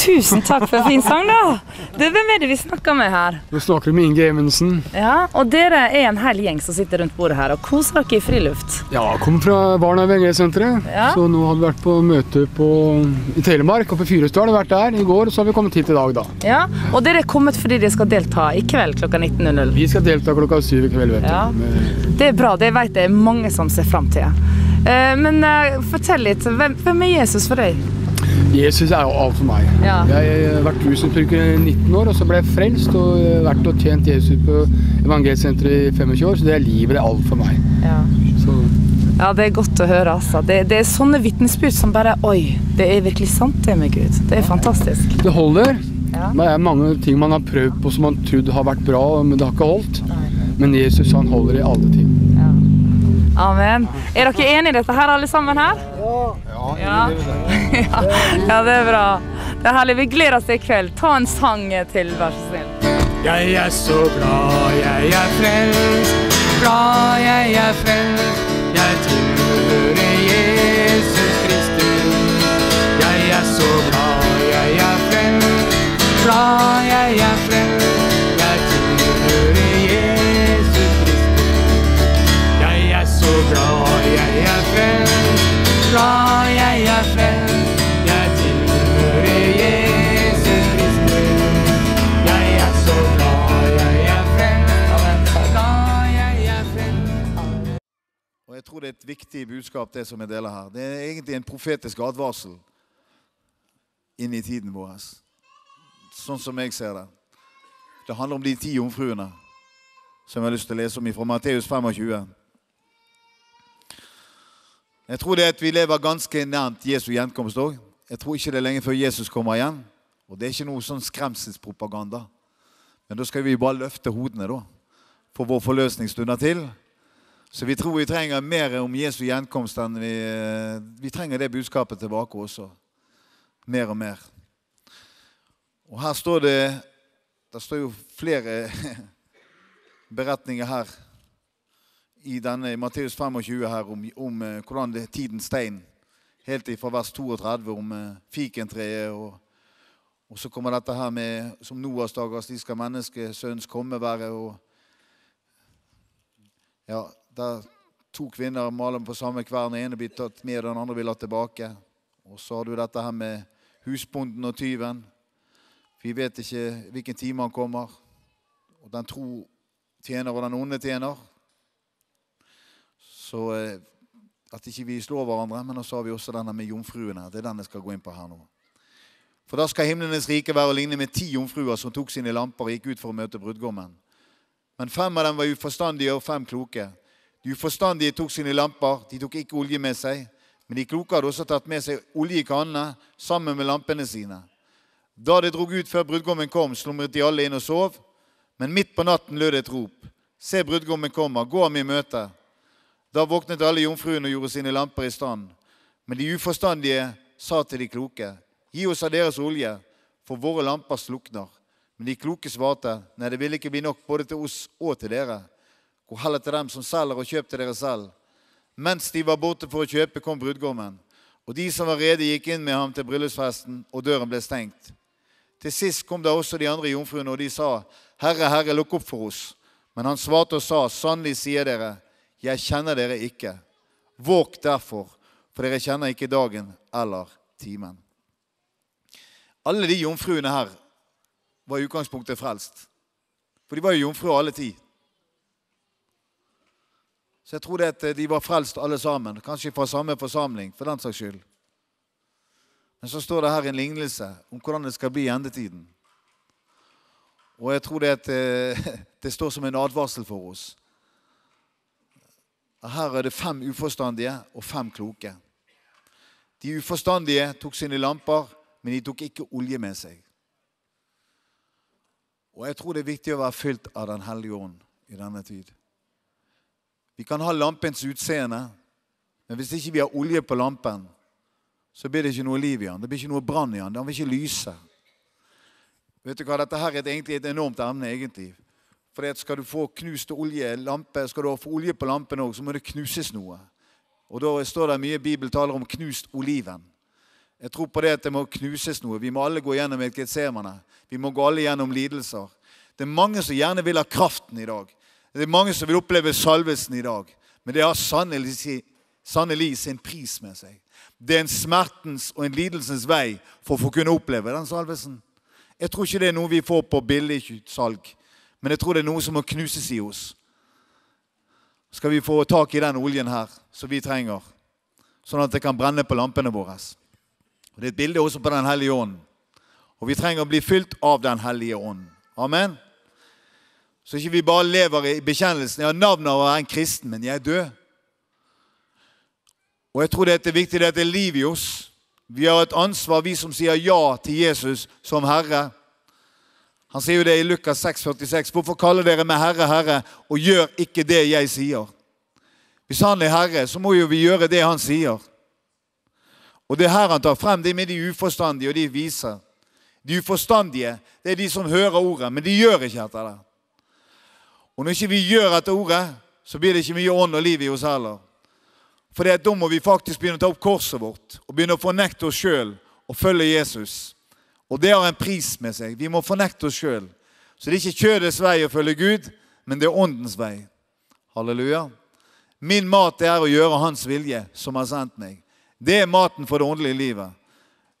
tusen takk for en fin sang, da. Det er Hvem er det vi snakker med her? Vi snakker med Inge Evensen. Ja, Og dere er en hel gjeng som sitter rundt bordet her og koser dere i friluft. Ja, kommer fra Barna VG-senteret. Ja. Så nå hadde vi vært på møte på, i Telemark, oppe i Fyresdal. Vært der i går, og så har vi kommet hit i dag, da. Ja, Og dere er kommet fordi dere skal delta i kveld klokka 19.00. Vi skal delta klokka syv i kveld, vet du. Ja. Det er bra, det vet jeg er mange som ser fram til. Eh, Men eh, fortell litt. Hvem er Jesus for deg? Jesus er jo alt for meg. Ja. Jeg har vært rusmisbruker i 19 år, og så ble jeg frelst og eh, vært og tjent Jesus på evangelsenteret i 25 år, så det er livet, det er alt for meg. Ja. Så Ja, det er godt å høre. altså. Det, det er sånne vitnesbyrd som bare Oi, det er virkelig sant, det med Gud. Det er fantastisk. det holder. Ja. Det er mange ting man har prøvd på som man trodde har vært bra, men det har ikke holdt. Men Jesus han holder i alle ting. Ja. Amen. Er dere enige i dette her, alle sammen her? Ja. Ja. ja, det er bra. Det er herlig. Vi gleder oss til i kveld. Ta en sang til, vær så snill. Jeg er så glad jeg er frelst, glad jeg er frelst. Jeg tilhører Jesus Kristus. Jeg er så glad jeg er frelst, glad jeg er frelst. Viktig budskap, det som jeg deler her. Det er egentlig en profetisk advarsel inn i tiden vår. Sånn som jeg ser det. Det handler om de ti jomfruene som jeg har lyst til å lese om fra Matteus 25. Jeg tror det at vi lever ganske nærmt Jesu gjenkomst òg. Jeg tror ikke det er lenge før Jesus kommer igjen. Og det er ikke noe sånn skremselspropaganda. Men da skal vi bare løfte hodene, da. For vår forløsning stunder til. Så vi tror vi trenger mer om Jesu gjenkomst enn vi Vi trenger det budskapet tilbake også. Mer og mer. Og her står det Det står jo flere beretninger her i denne i Matteus 25 her om, om eh, hvordan det tidens tegn. Helt fra vers 32 om eh, fikentreet. Og, og så kommer dette her med som Noas dager, slik skal menneskesønnens komme være. og ja, der to kvinner maler på samme kvern. Den ene blir tatt med, den andre blir latt tilbake. Og så har du dette her med husbonden og tyven. Vi vet ikke hvilken time han kommer. Og den tro tjener, og den onde tjener. Så eh, at ikke vi slår hverandre. Men så har vi også denne med jomfruene. Det er den jeg skal gå inn på her nå. For da skal himlenes rike være å ligne med ti jomfruer som tok sine lamper og gikk ut for å møte brudgommen. Men fem av dem var uforstandige og fem kloke. De uforstandige tok sine lamper, de tok ikke olje med seg. Men de kloke hadde også tatt med seg olje i kannene sammen med lampene sine. Da det drog ut før brudgommen kom, slumret de alle inn og sov. Men midt på natten lød et rop. Se, brudgommen kommer, gå ham i møte. Da våknet alle jomfruene og gjorde sine lamper i stand. Men de uforstandige sa til de kloke, gi oss av deres olje, for våre lamper slukner. Men de kloke svarte, nei, det vil ikke bli nok både til oss og til dere. Gå heller til dem som selger, og kjøp til dere selv. Mens de var borte for å kjøpe, kom brudgommen. Og de som var rede, gikk inn med ham til bryllupsfesten, og døren ble stengt. Til sist kom da også de andre jomfruene, og de sa, Herre, Herre, lukk opp for oss. Men han svarte og sa, Sannelig sier dere, jeg kjenner dere ikke. Våg derfor, for dere kjenner ikke dagen eller timen. Alle de jomfruene her var i utgangspunktet frelst. For de var jo jomfruer alle ti. Så jeg tror det at de var frelst alle sammen. Kanskje fra samme forsamling, for den saks skyld. Men så står det her en lignelse om hvordan det skal bli i endetiden. Og jeg tror det at eh, det står som en advarsel for oss. Her er det fem uforstandige og fem kloke. De uforstandige tok sine lamper, men de tok ikke olje med seg. Og jeg tror det er viktig å være fylt av Den hellige ånd i denne tid. Vi kan ha lampens utseende, men hvis ikke vi har olje på lampen, så blir det ikke noe liv i den. Det blir ikke noe brann i den. Den vil ikke lyse. Vet du hva, Dette her er egentlig et enormt emne, egentlig. For skal du få knust olje, lampe, skal du få olje på lampen òg, så må det knuses noe. Og da står det mye Bibelen taler om knust oliven. Jeg tror på det at det må knuses noe. Vi må alle gå gjennom et getsemane. Vi må gå alle gjennom lidelser. Det er mange som gjerne vil ha kraften i dag. Det er mange som vil oppleve salvelsen i dag. Men det har sannelig, sin pris med seg. Det er en smertens og en lidelsens vei for å få kunne oppleve den salvelsen. Jeg tror ikke det er noe vi får på billig salg, men jeg tror det er noe som må knuses i oss. Skal vi få tak i den oljen her som vi trenger, sånn at det kan brenne på lampene våre. Det er et bilde også på Den hellige ånd. Og vi trenger å bli fylt av Den hellige ånd. Amen. Så ikke vi bare lever i bekjennelsen. Jeg har navnet av å være en kristen, men jeg er død. Og jeg tror det er viktig at det er liv i oss. Vi har et ansvar, vi som sier ja til Jesus som Herre. Han sier jo det i Lukas 6, 46. Hvorfor kaller dere meg Herre, Herre, og gjør ikke det jeg sier? Hvis han er Herre, så må jo vi gjøre det han sier. Og det er her han tar frem det med de uforstandige og de viser. De uforstandige det er de som hører ordet, men de gjør ikke etter det. Og når ikke vi gjør etter ordet, så blir det ikke mye ånd og liv i oss heller. For da må vi faktisk begynne å ta opp korset vårt og begynne å fornekte oss sjøl og følge Jesus. Og det har en pris med seg. Vi må fornekte oss sjøl. Så det er ikke kjødets vei å følge Gud, men det er åndens vei. Halleluja. Min mat er å gjøre Hans vilje, som har sendt meg. Det er maten for det åndelige livet.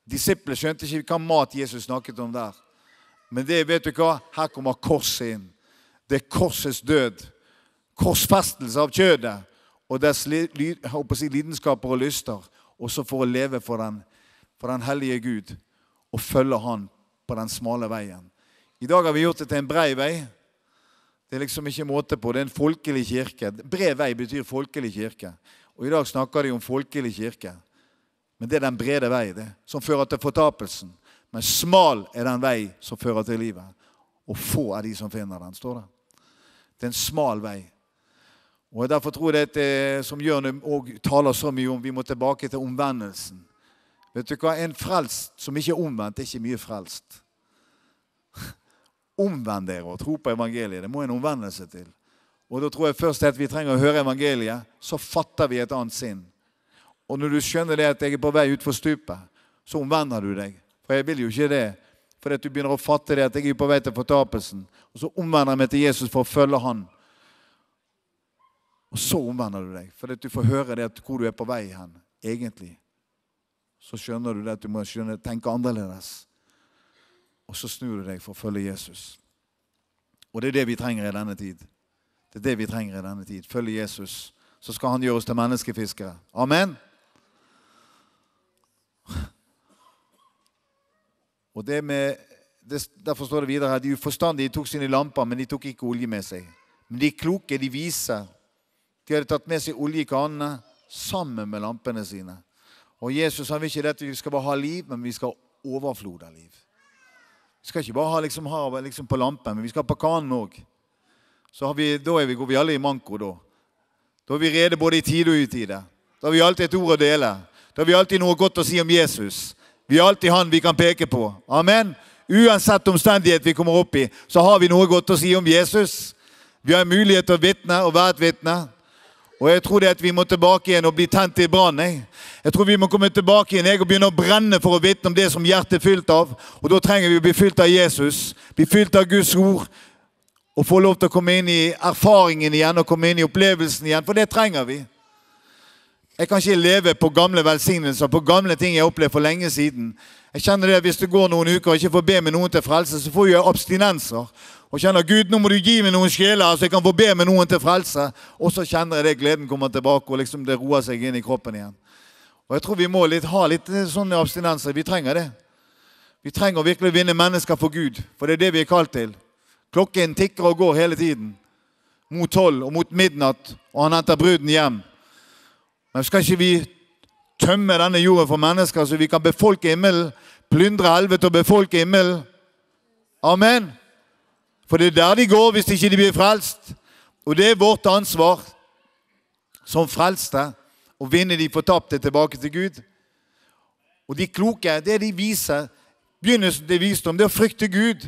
Disiplene skjønte ikke hva mat Jesus snakket om der. Men det vet du hva? Her kommer korset inn. Det er korsets død. Korsfestelse av kjødet og dets lidenskaper og lyster. Også for å leve for den, for den hellige Gud og følge Han på den smale veien. I dag har vi gjort det til en brei vei. Det er liksom ikke måte på. Det er en folkelig kirke. Bred vei betyr folkelig kirke. Og i dag snakker de om folkelig kirke. Men det er den brede vei det, som fører til fortapelsen. Men smal er den vei som fører til livet. Og få er de som finner den, står det. Det er en smal vei. Og Derfor tror jeg det som Jørn taler så mye om, vi må tilbake til omvendelsen. Vet du hva? En frelst som ikke er omvendt, er ikke mye frelst. Omvend dere og tro på evangeliet. Det må en omvendelse til. Og da tror jeg først at vi trenger å høre evangeliet. Så fatter vi et annet sinn. Og når du skjønner det at jeg er på vei utfor stupet, så omvender du deg. For jeg vil jo ikke det. For at du begynner å fatte det at jeg er på vei til fortapelsen. Og så omvender jeg meg til Jesus for å følge Han. Og så omvender du deg, for at du får høre det at hvor du er på vei hen, egentlig. Så skjønner du det at du må skjønne, tenke annerledes. Og så snur du deg for å følge Jesus. Og det er det vi trenger i denne tid. Det er det vi trenger i denne tid. Følge Jesus. Så skal han gjøre oss til menneskefiskere. Amen. Og det med, det, Derfor står det videre her de uforstandige tok sine lamper, men de tok ikke olje med seg. Men de kloke, de vise, de hadde tatt med seg olje i kanene sammen med lampene sine. Og Jesus han vil ikke dette vi skal bare ha liv, men vi skal ha overflod av liv. Vi skal ikke bare ha, liksom, ha liksom på lampen, men vi skal ha på kanen òg. Da vi, går vi alle i manko. Da Da er vi rede både i tide og utide. Da har vi alltid et ord å dele. Da har vi alltid noe godt å si om Jesus. Vi har alltid han vi kan peke på. Amen. Uansett omstendighet vi kommer opp i, så har vi noe godt å si om Jesus. Vi har mulighet til å vitne og være et vitne. Og jeg tror det at vi må tilbake igjen og bli tent i brann. Jeg. jeg tror vi må komme tilbake igjen jeg, og begynne å brenne for å vitne om det som hjertet er fylt av. Og da trenger vi å bli fylt av Jesus, bli fylt av Guds ord. Og få lov til å komme inn i erfaringen igjen og komme inn i opplevelsen igjen. For det trenger vi. Jeg kan ikke leve på gamle velsignelser, på gamle ting jeg opplevde for lenge siden. Jeg kjenner det at Hvis det går noen uker og ikke får be med noen til frelse, så får jeg abstinenser. Og kjenner Gud, nå må du gi meg noen sjeler, så jeg kan få be med noen til frelse. Og så kjenner jeg det gleden kommer tilbake, og liksom det roer seg inn i kroppen igjen. Og Jeg tror vi må litt, ha litt sånne abstinenser. Vi trenger det. Vi trenger å virkelig vinne mennesker for Gud, for det er det vi er kalt til. Klokken tikker og går hele tiden. Mot tolv og mot midnatt, og han henter bruden hjem. Men skal ikke vi tømme denne jorden for mennesker, så vi kan befolke himmelen? Plyndre helvete og befolke himmelen? Amen. For det er der de går hvis ikke de blir frelst. Og det er vårt ansvar som frelste å vinne de fortapte tilbake til Gud. Og de kloke, det de viser Begynnelsen til visdom, det er å frykte Gud.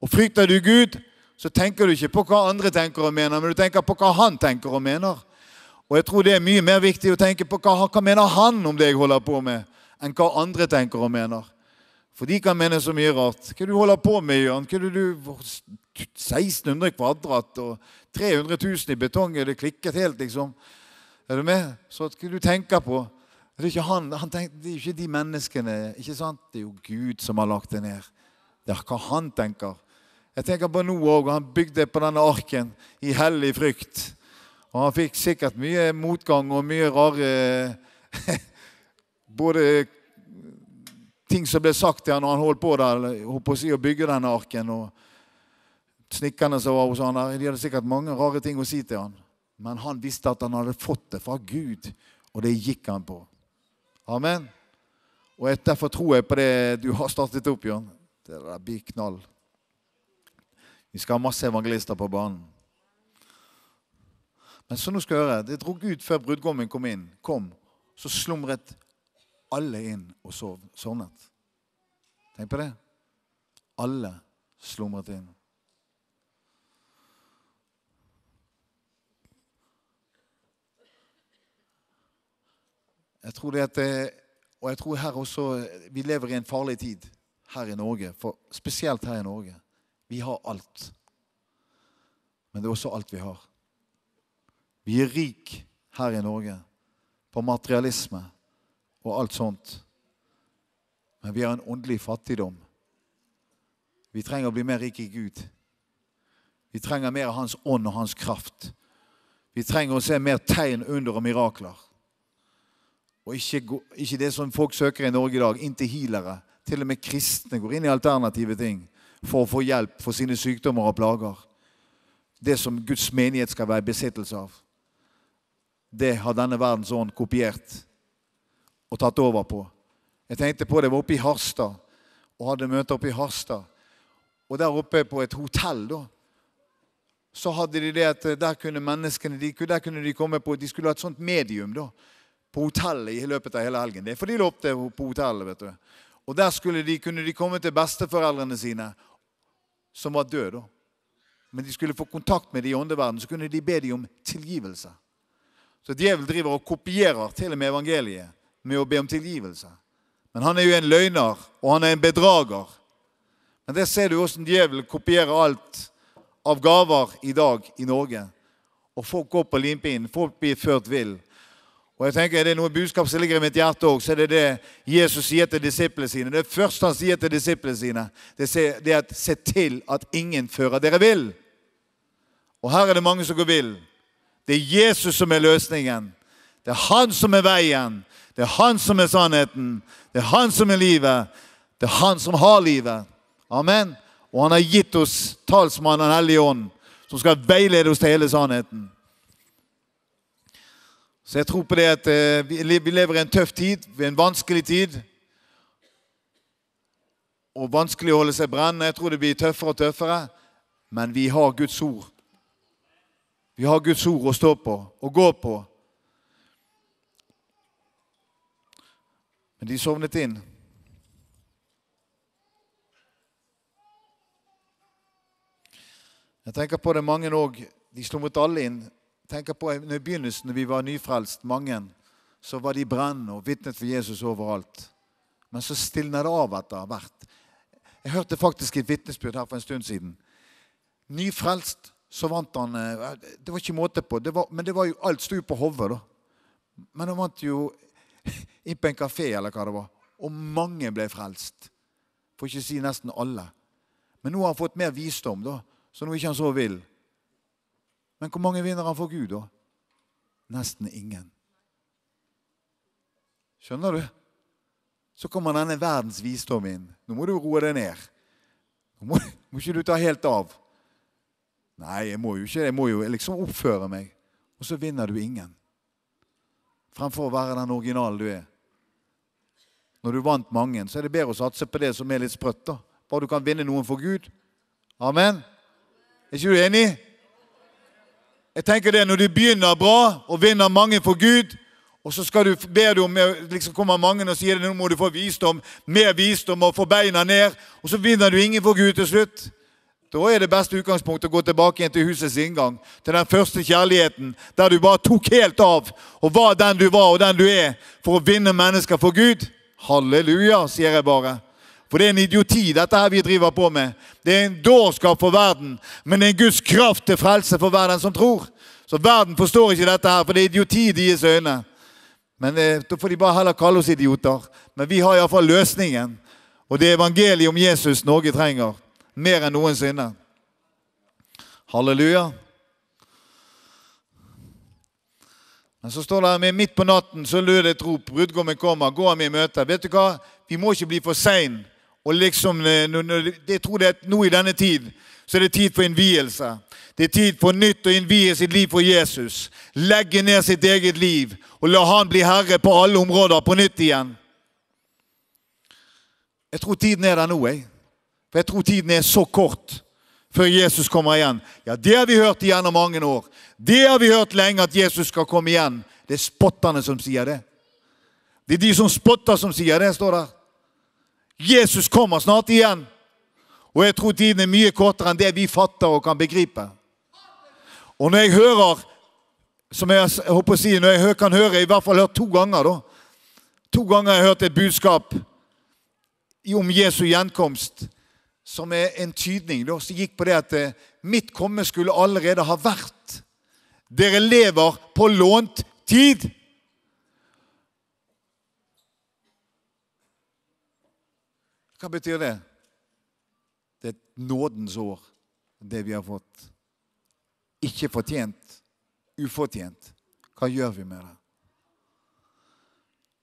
Og frykter du Gud, så tenker du ikke på hva andre tenker og mener, men du tenker på hva Han tenker og mener. Og jeg tror det er mye mer viktig å tenke på hva, hva mener han om det jeg holder på med, enn hva andre tenker og mener. For de kan mene så mye rart. Hva du holder på med, Jørn? Hva det du 1600 kvadrat og 300 000 i betong? Det klikket helt, liksom? Er du med? Så hva du tenker på? Det er, ikke han, han tenker, det er ikke de menneskene. ikke sant? Det er jo Gud som har lagt det ned. Det er hva han tenker. Jeg tenker på Noah òg. Han bygde på denne arken i hellig frykt. Og han fikk sikkert mye motgang og mye rare Både ting som ble sagt til han når han holdt på der, å, si, å bygge denne arken. og Snekkerne som var hos han der, de hadde sikkert mange rare ting å si til han. Men han visste at han hadde fått det fra Gud, og det gikk han på. Amen. Og derfor tror jeg på det du har startet opp, Jørn. Det der blir knall. Vi skal ha masse evangelister på banen. Men så nå skal høre, det drog ut før brudgommen kom inn. Kom, så slumret alle inn og sov, sovnet. Tenk på det. Alle slumret inn. Jeg tror det at det, Og jeg tror her også Vi lever i en farlig tid her i Norge. For, spesielt her i Norge. Vi har alt. Men det er også alt vi har. Vi er rik her i Norge på materialisme og alt sånt. Men vi har en åndelig fattigdom. Vi trenger å bli mer rik i Gud. Vi trenger mer av Hans ånd og Hans kraft. Vi trenger å se mer tegn, under og mirakler. Og ikke, ikke det som folk søker i Norge i dag, inn til healere. Til og med kristne går inn i alternative ting for å få hjelp for sine sykdommer og plager. Det som Guds menighet skal være besittelse av. Det har denne verdens ånd kopiert og tatt over på. Jeg tenkte på det, var oppe i Harstad og hadde møte oppe i Harstad. Og der oppe på et hotell, da, så hadde de det at der kunne menneskene de, der kunne de komme på De skulle ha et sånt medium da, på hotellet i løpet av hele helgen. Det er for de opp på hotellet. vet du. Og der de, kunne de komme til besteforeldrene sine, som var døde. Men de skulle få kontakt med de i åndeverdenen, så kunne de be dem om tilgivelse. Så djevelen driver og kopierer til og med evangeliet med å be om tilgivelse. Men han er jo en løgner, og han er en bedrager. Men der ser du hvordan djevelen kopierer alt av gaver i dag i Norge. Og folk går på limpinnen. Folk blir ført vill. Og jeg tenker, Er det noe budskap som ligger i mitt hjerte òg, så er det det Jesus sier til disiplene sine. Det første han sier til disiplene sine, det er at se til at ingen fører dere vill. Og her er det mange som går vill. Det er Jesus som er løsningen. Det er han som er veien. Det er han som er sannheten. Det er han som er livet. Det er han som har livet. Amen. Og han har gitt oss talsmannen Den hellige ånd, som skal veilede oss til hele sannheten. Så jeg tror på det at eh, vi lever i en tøff tid, en vanskelig tid. Og vanskelig å holde seg brennende. Jeg tror det blir tøffere og tøffere. Men vi har Guds ord. Vi har Guds ord å stå på og gå på. Men de sovnet inn. Jeg tenker på det mange òg. De slumret alle inn tenker på I begynnelsen, når vi var nyfrelst, mange, så var de brennende og vitnet for Jesus overalt. Men så stilner det av etter hvert. Jeg hørte faktisk et vitnesbyrd her for en stund siden. Nyfrelst, så vant han eh, Det var ikke måte på, det var, men det var jo, alt sto på hodet, da. Men han vant jo inn på en kafé, eller hva det var. Og mange ble frelst. For ikke å si nesten alle. Men nå har han fått mer visdom, da, så nå er ikke han så vill. Men hvor mange vinner han for Gud, da? Nesten ingen. Skjønner du? Så kommer denne verdens visdom inn. Nå må du roe deg ned. Nå må, må ikke du ta helt av. Nei, jeg må jo ikke Jeg må jo liksom oppføre meg. Og så vinner du ingen. Fremfor å være den originale du er. Når du vant mange, så er det bedre å satse på det som er litt sprøtt. da. Bare du kan vinne noen for Gud. Amen. Er ikke du enig? Jeg tenker det Når du begynner bra og vinner mange for Gud, og så skal du, ber du om liksom kommer mange og sier nå må du få visdom, mer visdom og få beina ned, og så vinner du ingen for Gud til slutt. Da er det beste utgangspunktet å gå tilbake igjen til husets inngang. Til den første kjærligheten, der du bare tok helt av og var den du var og den du er, for å vinne mennesker for Gud. Halleluja, sier jeg bare. For det er en idioti, dette her vi driver på med. Det er en dårskap for verden, men det er en Guds kraft til frelse for hver den som tror. Så verden forstår ikke dette her, for det er idioti i deres øyne. Men eh, Da får de bare heller kalle oss idioter. Men vi har iallfall løsningen. Og det er evangeliet om Jesus Norge trenger. Mer enn noensinne. Halleluja. Men så står det med midt på natten så lød et rop. Brudgommen kommer. Gå ham i møte. Vet du hva? Vi må ikke bli for sein. Og liksom, eh, jeg tror det er nå i denne tid så er det tid for innvielse. Det er tid for nytt å innvie sitt liv for Jesus. Legge ned sitt eget liv og la han bli herre på alle områder på nytt igjen. Jeg tror tiden er der nå, jeg. For jeg tror tiden er så kort før Jesus kommer igjen. Ja, det har vi hørt igjennom mange år. Det har vi hørt lenge, at Jesus skal komme igjen. Det er spotterne som sier det. Det er de som spotter, som sier det, står der. Jesus kommer snart igjen. Og jeg tror tiden er mye kortere enn det vi fatter og kan begripe. Og når jeg hører som jeg, jeg håper å si, når jeg kan høre, i hvert fall hørt to ganger da, To ganger har jeg hørt et budskap om Jesu gjenkomst som er en tydning da, som gikk på det at eh, mitt komme skulle allerede ha vært. Dere lever på lånt tid. Hva betyr det? Det er nådens år, det vi har fått. Ikke fortjent, ufortjent. Hva gjør vi med det?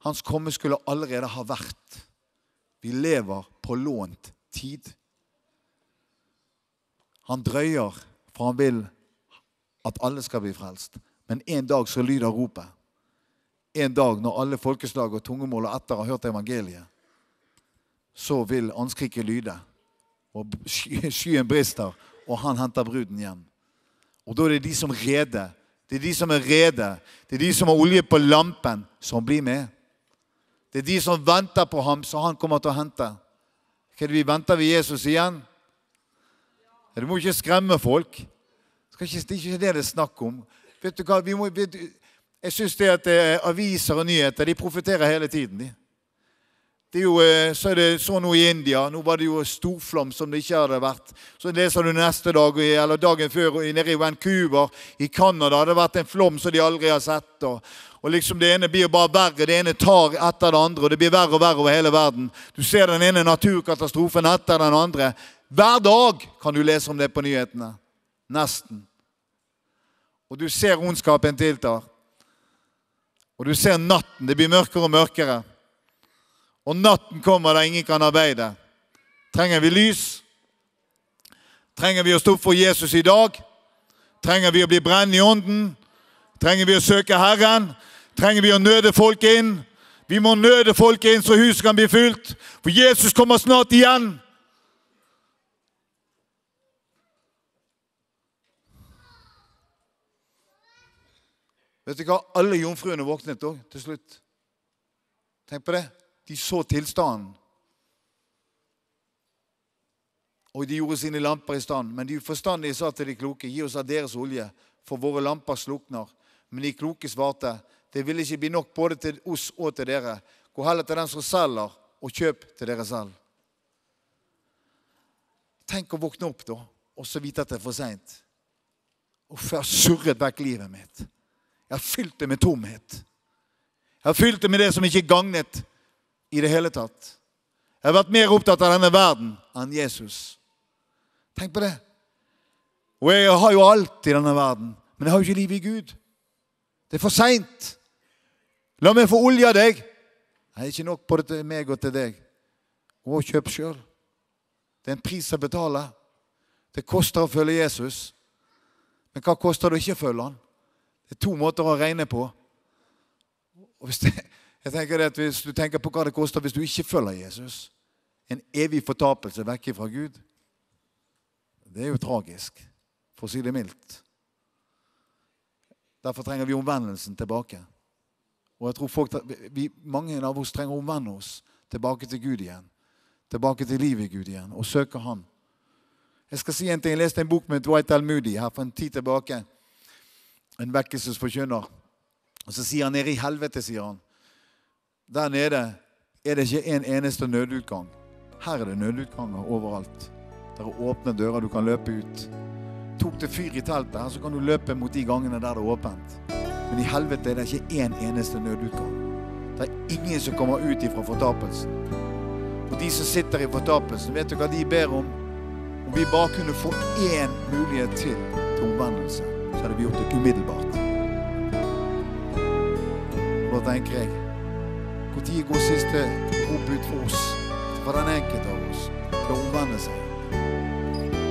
Hans komme skulle allerede ha vært. Vi lever på lånt tid. Han drøyer, for han vil at alle skal bli frelst. Men en dag så lyder ropet. En dag når alle folkeslag og tungemål og etter har hørt evangeliet, så vil anskriket lyde. Og skyen brister, og han henter bruden hjem. Og da er det de som rede. Det er de som er rede. Det er de som har olje på lampen, som blir med. Det er de som venter på ham, så han kommer til å hente. Hva er det vi venter ved Jesus igjen? Du må ikke skremme folk. Det er ikke det det er snakk om. Vet du hva? Må, vet, jeg syns det at eh, aviser og nyheter de profeterer hele tiden. De. Det er jo, eh, så er det så nå i India. Nå var det jo storflom som det ikke hadde vært. Så leser du neste dag, eller dagen før nede i Vancouver i Canada hadde har vært en flom som de aldri har sett. Og, og liksom Det ene blir bare verre. Det ene tar etter det andre, og det blir verre og verre over hele verden. Du ser den ene naturkatastrofen etter den andre. Hver dag kan du lese om det på nyhetene. Nesten. Og du ser ondskapen tiltar. Og du ser natten. Det blir mørkere og mørkere. Og natten kommer der ingen kan arbeide. Trenger vi lys? Trenger vi å stå opp for Jesus i dag? Trenger vi å bli brennende i ånden? Trenger vi å søke Herren? Trenger vi å nøde folk inn? Vi må nøde folk inn så huset kan bli fylt. For Jesus kommer snart igjen. Vet du hva? Alle jomfruene våknet òg til slutt. Tenk på det. De så tilstanden. Og de gjorde sine lamper i stand. Men de forstandige sa til de kloke, gi oss av deres olje, for våre lamper slukner. Men de kloke svarte, det vil ikke bli nok både til oss og til dere. Gå heller til den som selger, og kjøp til dere selv. Tenk å våkne opp da, og så vite at det er for seint. Uff, jeg har surret vekk livet mitt. Jeg har fylt det med tomhet. Jeg har fylt det med det som ikke gagnet i det hele tatt. Jeg har vært mer opptatt av denne verden enn Jesus. Tenk på det. Og jeg har jo alt i denne verden, men jeg har jo ikke livet i Gud. Det er for seint. La meg få olje av deg. Nei, ikke nok både til meg og til deg. Gå og kjøp sjøl. Det er en pris å betale. Det koster å følge Jesus. Men hva koster det å ikke følge han? Det er to måter å regne på. Det, jeg tenker det at Hvis du tenker på hva det koster hvis du ikke følger Jesus En evig fortapelse vekk fra Gud Det er jo tragisk, for å si det mildt. Derfor trenger vi omvendelsen tilbake. Og jeg tror folk, vi, Mange av oss trenger å omvende oss tilbake til Gud igjen. Tilbake til livet i Gud igjen og søke Han. Jeg skal si en ting, jeg leste en bok med Dwight L. Moody her for en tid tilbake en vekkelsesforkynner. Og så sier han nede i helvete, sier han. Der nede er det ikke en eneste nødutgang. Her er det nødutganger overalt. Der er åpne dører, du kan løpe ut. Tok det fyr i teltet, her, så kan du løpe mot de gangene der det er åpent. Men i helvete er det ikke én eneste nødutgang. Det er ingen som kommer ut ifra fortapelsen. Og de som sitter i fortapelsen, vet du hva de ber om? Om vi bare kunne få én mulighet til til omvendelse, så hadde vi gjort det umiddelbart. Og da tenker jeg Når går siste rop ut for oss, for den enkelte av oss, til å omvende seg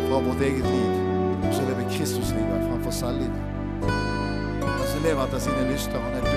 fra vårt eget liv, og så Kristus Kristuslivet framfor selvlivet? Han som lever etter sine lyster, han er død.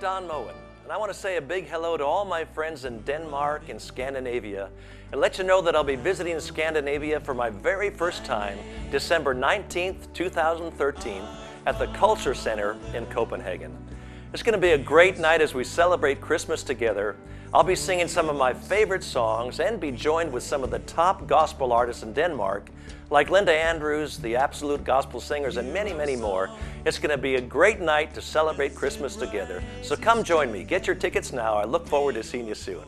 Don Moen, and I want to say a big hello to all my friends in Denmark and Scandinavia, and let you know that I'll be visiting Scandinavia for my very first time, December 19th, 2013, at the Culture Center in Copenhagen. It's going to be a great night as we celebrate Christmas together. I'll be singing some of my favorite songs and be joined with some of the top gospel artists in Denmark, like Linda Andrews, the Absolute Gospel Singers, and many, many more. It's going to be a great night to celebrate Christmas together. So come join me. Get your tickets now. I look forward to seeing you soon.